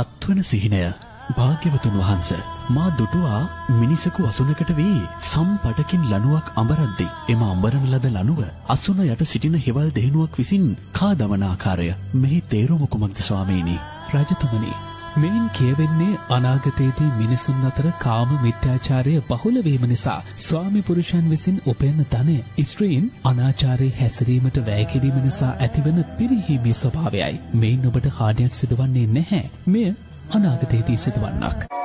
හත්වන සිහිනය. භාග්‍යවතුන් වහන්ස මා දුටුවා මිනිසකු අසුනකට වී සම්පටකින් ලනුවක් අඹරද්දි එම අඹරන ලද ලනුව අසුන යට සිටින හෙවල් දෙහිනුවක් විසින් කා දමනාකාරය මෙහි තේරුම කුමක්ද ස්වාමීනි? රජතුමනි මෙයින් කියවෙන්නේ අනාගතයේදී මිනිසුන් අතර කාම මිත්‍යාචාරය බහුල වීම නිසා ස්වාමි පුරුෂයන් විසින් උපයන ධනය ස්ත්‍රීන් අනාචාරයේ හැසිරීමට වැය කිරීම නිසා ඇතිවන පිරිහීමේ ස්වභාවයයි. මෙයින් ඔබට හානියක් සිදුවන්නේ නැහැ. මෙය අනාගතයේදී සිදුවන්නක්.